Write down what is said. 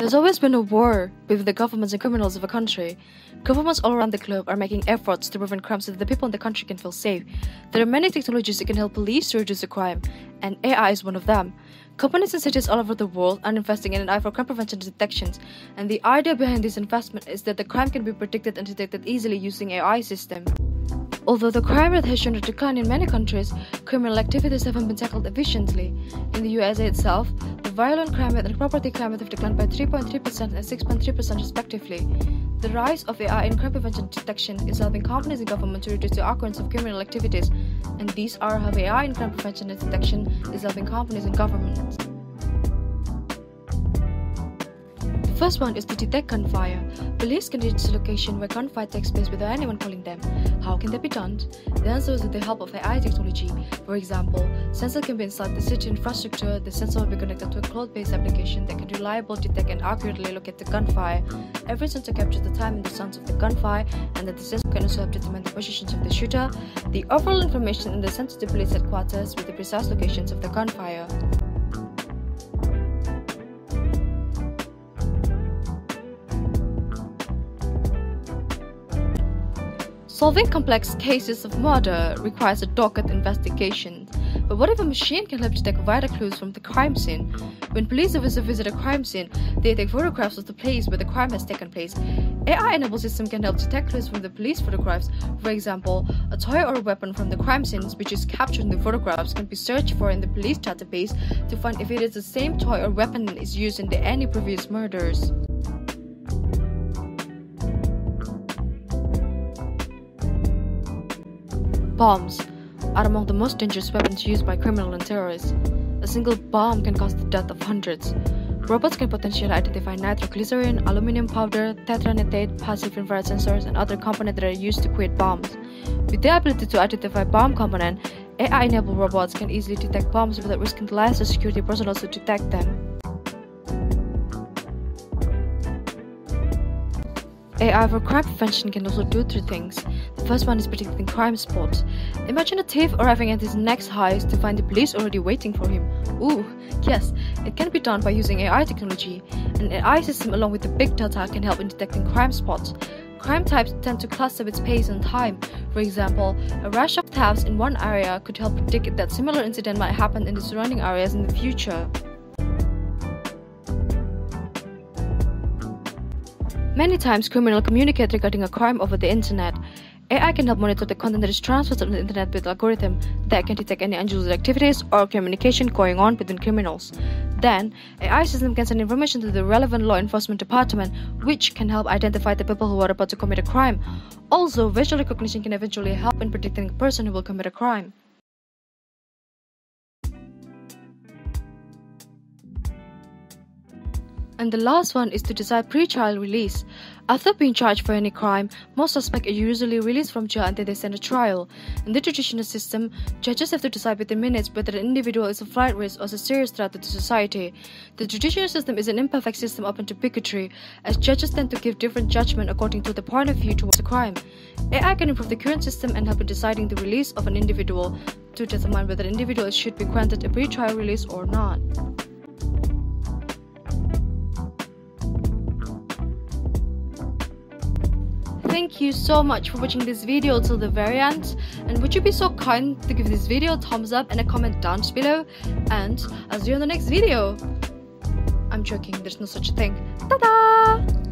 There's always been a war between the governments and criminals of a country. Governments all around the globe are making efforts to prevent crime so that the people in the country can feel safe. There are many technologies that can help police to reduce the crime, and AI is one of them. Companies and cities all over the world are investing in AI for crime prevention and detection, and the idea behind this investment is that the crime can be predicted and detected easily using AI system. Although the crime rate has shown a decline in many countries, criminal activities haven't been tackled efficiently. In the USA itself, the violent crime rate and property crime rate have declined by 3.3% and 6.3% respectively. The rise of AI in crime prevention detection is helping companies and government to reduce the occurrence of criminal activities, and these are how AI in crime prevention and detection is helping companies and governments. First one is to detect gunfire. Police can reach the location where gunfire takes place without anyone calling them. How can that be done? The answer is with the help of AI technology. For example, sensor can be inside the city infrastructure. The sensor will be connected to a cloud-based application that can reliably detect and accurately locate the gunfire. Every sensor captures the time and the sounds of the gunfire, and the sensor can also help determine the positions of the shooter. The overall information in the sensor to police headquarters with the precise locations of the gunfire. Solving complex cases of murder requires a dogged investigation. But what if a machine can help to detect vital clues from the crime scene? When police officers visit a crime scene, they take photographs of the place where the crime has taken place. AI-enabled system can help detect clues from the police photographs. For example, a toy or a weapon from the crime scene which is captured in the photographs can be searched for in the police database to find if it is the same toy or weapon is used in the any previous murders. Bombs are among the most dangerous weapons used by criminals and terrorists. A single bomb can cause the death of hundreds. Robots can potentially identify nitroglycerin, aluminum powder, tetranitrate, passive infrared sensors, and other components that are used to create bombs. With the ability to identify bomb component, AI-enabled robots can easily detect bombs without risking the lives of security personnel to detect them. AI for crime prevention can also do three things. The first one is predicting crime spots. Imagine a thief arriving at his next heist to find the police already waiting for him. Ooh, yes, it can be done by using AI technology. An AI system along with the big data can help in detecting crime spots. Crime types tend to cluster with space and time. For example, a rash of thefts in one area could help predict that similar incident might happen in the surrounding areas in the future. Many times, criminals communicate regarding a crime over the internet. AI can help monitor the content that is transferred on the internet with an algorithm that can detect any unusual activities or communication going on between criminals. Then, AI system can send information to the relevant law enforcement department, which can help identify the people who are about to commit a crime. Also, facial recognition can eventually help in predicting a person who will commit a crime. And the last one is to decide pre-trial release. After being charged for any crime, most suspects are usually released from jail until they stand a trial. In the traditional system, judges have to decide within minutes whether an individual is a flight risk or a serious threat to society. The traditional system is an imperfect system open to bigotry, as judges tend to give different judgment according to the point of view towards the crime. AI can improve the current system and help in deciding the release of an individual to determine whether an individual should be granted a pre-trial release or not. Thank you so much for watching this video till the very end. And would you be so kind to give this video a thumbs up and a comment down below. And I'll see you in the next video. I'm joking there's no such thing. Ta-da